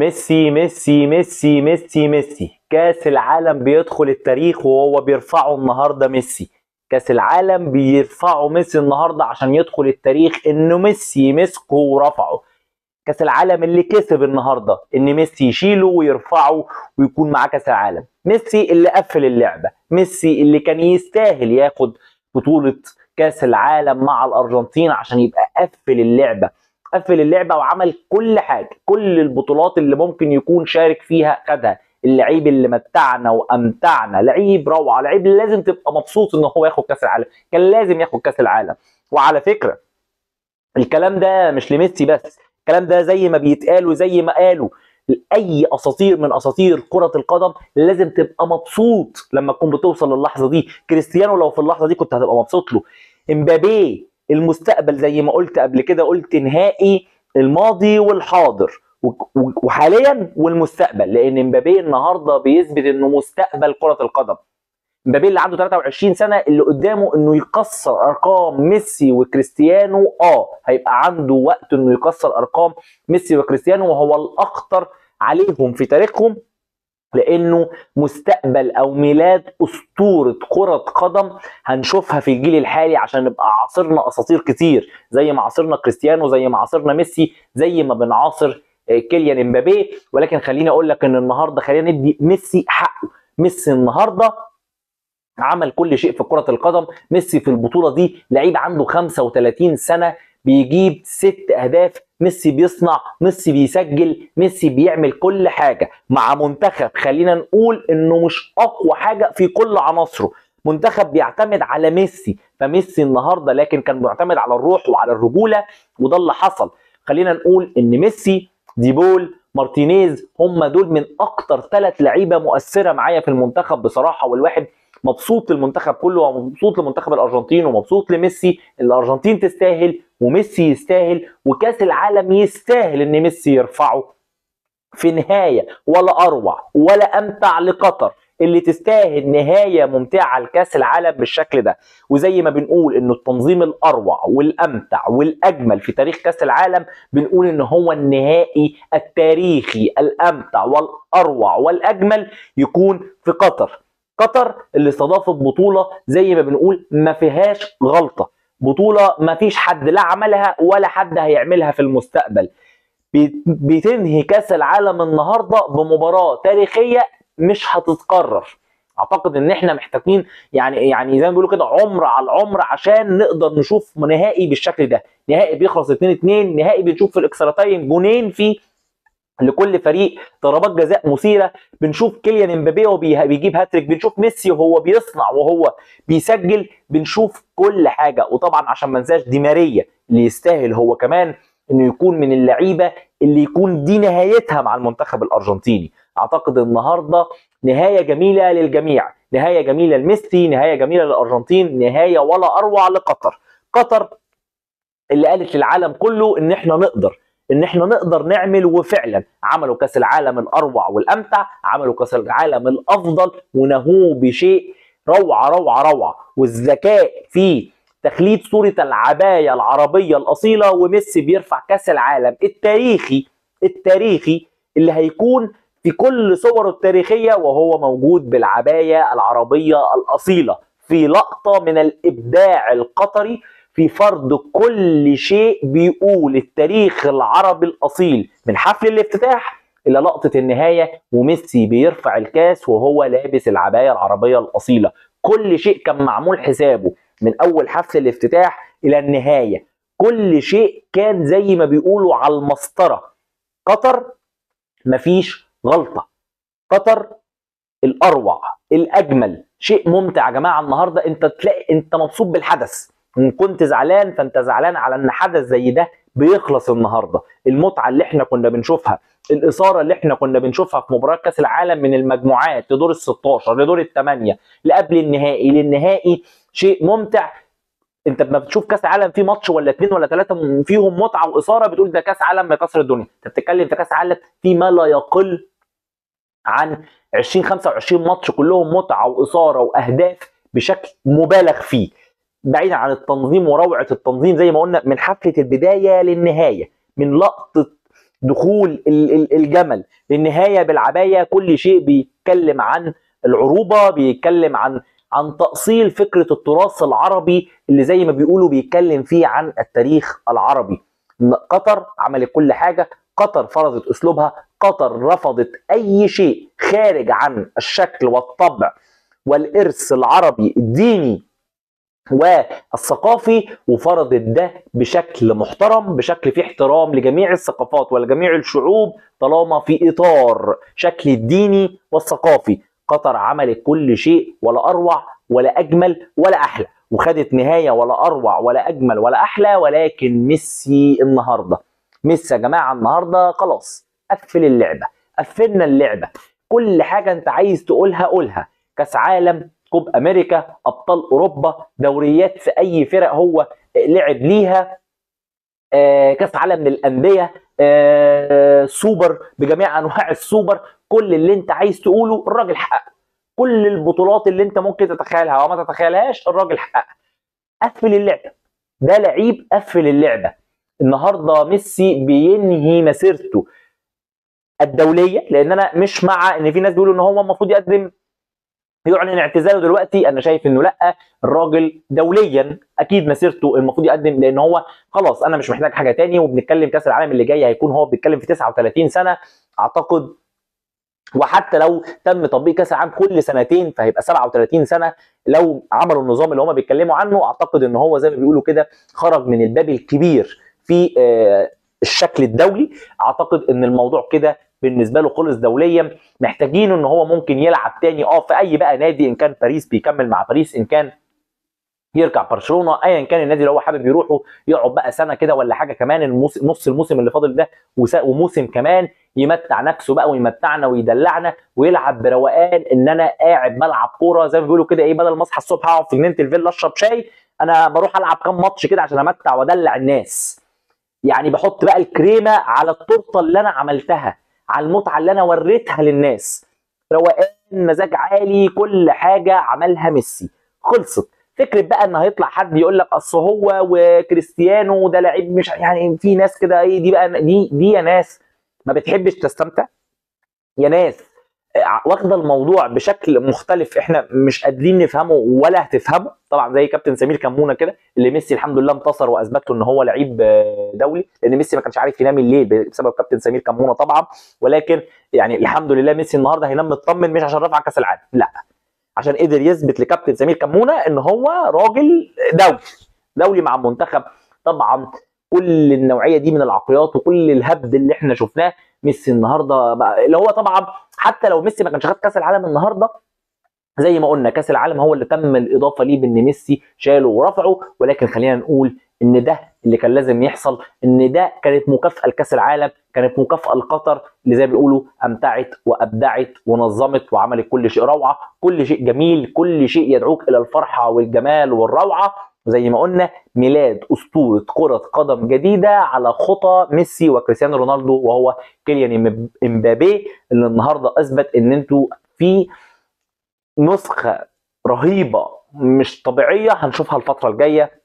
ميسي ميسي ميسي ميسي ميسي. كاس العالم بيدخل التاريخ وهو بيرفعه النهارده ميسي. كاس العالم بيرفعه ميسي النهارده عشان يدخل التاريخ إنه ميسي مسكه ورفعه. كاس العالم اللي كسب النهارده إن ميسي يشيله ويرفعه ويكون معاه كاس العالم. ميسي اللي قفل اللعبة. ميسي اللي كان يستاهل ياخد بطولة كاس العالم مع الأرجنتين عشان يبقى قفل اللعبة. قفل اللعبة وعمل كل حاجة. كل البطولات اللي ممكن يكون شارك فيها خدها. اللعيب اللي متعنا وأمتعنا. لعيب روعة. لعيب لازم تبقى مبسوط إن هو ياخد كأس العالم. كان لازم ياخد كأس العالم. وعلى فكرة الكلام ده مش لميسي بس. الكلام ده زي ما بيتقال وزي ما قالوا. أي أساطير من أساطير كرة القدم لازم تبقى مبسوط لما تكون بتوصل للحظة دي. كريستيانو لو في اللحظة دي كنت هتبقى مبسوط له. إمبابي المستقبل زي ما قلت قبل كده قلت نهائي الماضي والحاضر وحاليا والمستقبل لأن امبابي النهارده بيثبت إنه مستقبل كرة القدم. امبابي اللي عنده 23 سنة اللي قدامه إنه يكسر أرقام ميسي وكريستيانو. آه هيبقى عنده وقت إنه يكسر أرقام ميسي وكريستيانو وهو الأخطر عليهم في تاريخهم. لأنه مستقبل أو ميلاد أسطورة كرة قدم هنشوفها في الجيل الحالي عشان نبقى عاصرنا أساطير كتير زي ما عاصرنا كريستيانو زي ما عاصرنا ميسي زي ما بنعاصر كيليان امبابي. ولكن خليني أقول لك إن النهارده خلينا ندي ميسي حقه. ميسي النهارده عمل كل شيء في كرة القدم. ميسي في البطولة دي لعيب عنده 35 سنة بيجيب ست أهداف ميسي بيصنع ميسي بيسجل ميسي بيعمل كل حاجة. مع منتخب خلينا نقول إنه مش أقوى حاجة في كل عناصره. منتخب بيعتمد على ميسي فميسي النهارده لكن كان بيعتمد على الروح وعلى الرجولة وده اللي حصل. خلينا نقول إن ميسي دي بول مارتينيز هم دول من أكتر ثلاث لعيبة مؤثرة معايا في المنتخب بصراحة والواحد مبسوط للمنتخب كله ومبسوط لمنتخب الأرجنتين ومبسوط لميسي. الأرجنتين تستاهل وميسي يستاهل وكاس العالم يستاهل إن ميسي يرفعه. في نهاية ولا أروع ولا أمتع لقطر اللي تستاهل نهاية ممتعة لكاس العالم بالشكل ده. وزي ما بنقول إنه التنظيم الأروع والأمتع والأجمل في تاريخ كاس العالم بنقول ان هو النهائي التاريخي الأمتع والأروع والأجمل يكون في قطر. قطر اللي استضافت بطولة زي ما بنقول ما فيهاش غلطة. بطولة ما فيش حد لا عملها ولا حد هيعملها في المستقبل. بتنهي كأس العالم النهارده بمباراة تاريخية مش هتتكرر. أعتقد إن إحنا محتاجين يعني يعني زي ما بيقولوا كده عمر على العمر عشان نقدر نشوف نهائي بالشكل ده. نهائي بيخلص 2 2 نهائي بنشوف في ال extra time جونين فيه لكل فريق ضربات جزاء مثيرة. بنشوف كيليان امبابي وهو بيجيب هاتريك. بنشوف ميسي وهو بيصنع وهو بيسجل. بنشوف كل حاجة. وطبعا عشان ما ننساش دي ماريا اللي يستاهل هو كمان إنه يكون من اللعيبة اللي يكون دي نهايتها مع المنتخب الأرجنتيني. أعتقد النهارده نهاية جميلة للجميع. نهاية جميلة لميسي. نهاية جميلة للأرجنتين. نهاية ولا أروع لقطر. قطر اللي قالت للعالم كله إن إحنا نقدر. إن إحنا نقدر نعمل وفعلا. عملوا كأس العالم الأروع والأمتع عملوا كأس العالم الأفضل ونهوه بشيء روعة روعة روعة. والذكاء في تخليد صورة العباية العربية الأصيلة وميسي بيرفع كأس العالم التاريخي التاريخي اللي هيكون في كل صوره التاريخية وهو موجود بالعباية العربية الأصيلة. في لقطة من الإبداع القطري في فرض كل شيء بيقول التاريخ العربي الأصيل من حفل الافتتاح إلى لقطة النهاية وميسي بيرفع الكاس وهو لابس العباية العربية الأصيلة. كل شيء كان معمول حسابه من أول حفل الافتتاح إلى النهاية. كل شيء كان زي ما بيقولوا على المسطرة. قطر مفيش غلطة. قطر الأروع الأجمل. شيء ممتع يا جماعة النهارده أنت تلاقي أنت مبسوط بالحدث. إن كنت زعلان فأنت زعلان على إن حدث زي ده بيخلص النهارده. المتعة اللي إحنا كنا بنشوفها الإثارة اللي إحنا كنا بنشوفها في مباراه كاس العالم من المجموعات لدور ال 16 لدور الثمانيه لقبل النهائي. للنهائي شيء ممتع. أنت لما بتشوف كأس عالم فيه ماتش ولا اثنين ولا ثلاثة فيهم متعة وإثارة بتقول ده كأس عالم يكسر الدنيا أنت بتتكلم في كأس عالم في ما لا يقل عن 20 25 ماتش كلهم متعة وإثارة وأهداف بشكل مبالغ فيه. بعيدا عن التنظيم وروعة التنظيم زي ما قلنا من حفلة البداية للنهاية من لقطة دخول الجمل النهايه بالعباية كل شيء بيتكلم عن العروبة بيتكلم عن عن تأصيل فكرة التراث العربي اللي زي ما بيقولوا بيتكلم فيه عن التاريخ العربي. قطر عملت كل حاجة قطر فرضت أسلوبها قطر رفضت أي شيء خارج عن الشكل والطبع والإرث العربي الديني والثقافي وفرضت ده بشكل محترم بشكل فيه احترام لجميع الثقافات ولجميع الشعوب طالما في إطار شكل الديني والثقافي. قطر عملت كل شيء ولا أروع ولا أجمل ولا أحلى وخدت نهاية ولا أروع ولا أجمل ولا أحلى ولكن ميسي النهارده. ميسي يا جماعة النهارده خلاص قفل اللعبة قفلنا اللعبة. كل حاجة أنت عايز تقولها قولها. كأس عالم كوب أمريكا أبطال أوروبا دوريات في أي فرق هو لعب ليها آه كأس عالم للأندية آه سوبر بجميع أنواع السوبر كل اللي أنت عايز تقوله الراجل حقق. كل البطولات اللي أنت ممكن تتخيلها أو ما تتخيلهاش الراجل حققها. قفل اللعبة. ده لعيب قفل اللعبة. النهارده ميسي بينهي مسيرته الدولية لأن أنا مش مع إن في ناس بيقولوا إن هو المفروض يقدم يعلن اعتزاله دلوقتي أنا شايف إنه لأ الراجل دوليا أكيد مسيرته المفروض يقدم لأن هو خلاص أنا مش محتاج حاجة تاني وبنتكلم كأس العالم اللي جاي هيكون هو بيتكلم في 39 سنة أعتقد وحتى لو تم تطبيق كأس العالم كل سنتين فهيبقى 37 سنة لو عملوا النظام اللي هم بيتكلموا عنه أعتقد إن هو زي ما بيقولوا كده خرج من الباب الكبير في الشكل الدولي أعتقد إن الموضوع كده بالنسبة له خلص دوليا محتاجينه إن هو ممكن يلعب تاني. آه في أي بقى نادي إن كان باريس بيكمل مع باريس إن كان يرجع برشلونة ايا كان النادي اللي هو حابب يروحه يقعد بقى سنة كده ولا حاجة كمان الموسم نص الموسم اللي فاضل ده وموسم كمان يمتع نفسه بقى ويمتعنا ويدلعنا ويلعب بروقان إن أنا قاعد بلعب كورة زي ما بيقولوا كده إيه بدل ما أصحى الصبح اقعد في جنينة الفيلا أشرب شاي أنا بروح ألعب كام ماتش كده عشان أمتع وأدلع الناس. يعني بحط بقى الكريمة على التورتة اللي أنا عملتها. على المتعة اللي أنا وريتها للناس. روقان مزاج عالي كل حاجة عملها ميسي. خلصت. فكرة بقى إن هيطلع حد يقول لك أصل هو وكريستيانو ده لعيب مش يعني في ناس كده إيه دي بقى دي دي يا ناس. ما بتحبش تستمتع؟ يا ناس. واخده الموضوع بشكل مختلف إحنا مش قادرين نفهمه ولا هتفهمه. طبعا زي كابتن سمير كمونه كده اللي ميسي الحمد لله انتصر واثبت له إن هو لعيب دولي لأن ميسي ما كانش عارف ينام الليل بسبب كابتن سمير كمونه طبعا. ولكن يعني الحمد لله ميسي النهارده هينام مطمن مش عشان رفع كأس العالم لا عشان قدر يثبت لكابتن سمير كمونه إن هو راجل دولي دولي مع المنتخب. طبعا كل النوعية دي من العقليات وكل الهبد اللي إحنا شفناه ميسي النهارده بقى اللي هو طبعا حتى لو ميسي ما كانش خد كاس العالم النهارده زي ما قلنا كاس العالم هو اللي تم الإضافة ليه بإن ميسي شاله ورفعه ولكن خلينا نقول إن ده اللي كان لازم يحصل إن ده كانت مكافأة لكاس العالم كانت مكافأة لقطر اللي زي ما بيقولوا أمتعت وأبدعت ونظمت وعملت كل شيء روعة كل شيء جميل كل شيء يدعوك إلى الفرحة والجمال والروعة. زي ما قلنا ميلاد أسطورة كرة قدم جديدة على خطى ميسي وكريستيانو رونالدو وهو كيليان إمبابي اللي النهارده أثبت إن أنتوا في نسخة رهيبة مش طبيعية هنشوفها الفترة الجاية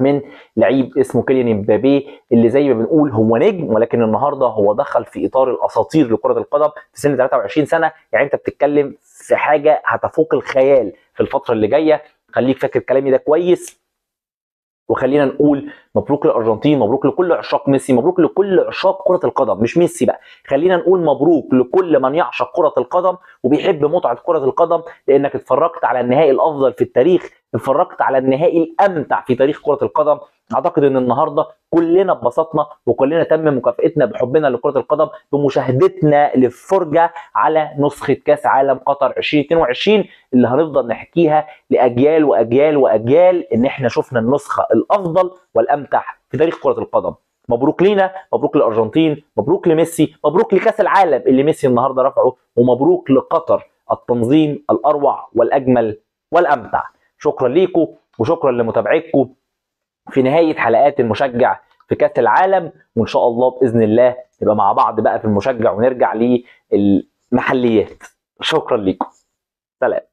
من لعيب اسمه كيليان إمبابي اللي زي ما بنقول هو نجم ولكن النهارده هو دخل في إطار الأساطير لكرة القدم في سن 23 سنة. يعني أنت بتتكلم في حاجة هتفوق الخيال في الفترة اللي جاية. خليك فاكر كلامي ده كويس. وخلينا نقول مبروك للأرجنتين مبروك لكل عشاق ميسي مبروك لكل عشاق كرة القدم مش ميسي بقى. خلينا نقول مبروك لكل من يعشق كرة القدم وبيحب متعة كرة القدم لأنك اتفرجت على النهائي الأفضل في التاريخ اتفرجت على النهائي الأمتع في تاريخ كرة القدم. أعتقد إن النهارده كلنا اتبسطنا وكلنا تم مكافأتنا بحبنا لكرة القدم بمشاهدتنا للفرجة على نسخة كأس عالم قطر 2022 اللي هنفضل نحكيها لأجيال وأجيال وأجيال إن إحنا شفنا النسخة الأفضل والأمتع في تاريخ كرة القدم. مبروك لينا مبروك للأرجنتين مبروك لميسي مبروك لكأس العالم اللي ميسي النهارده رفعه ومبروك لقطر التنظيم الأروع والأجمل والأمتع. شكرا ليكم وشكرا لمتابعتكم في نهاية حلقات المشجع في كأس العالم وإن شاء الله بإذن الله نبقى مع بعض بقى في المشجع ونرجع للمحليات. شكرا ليكم. سلام.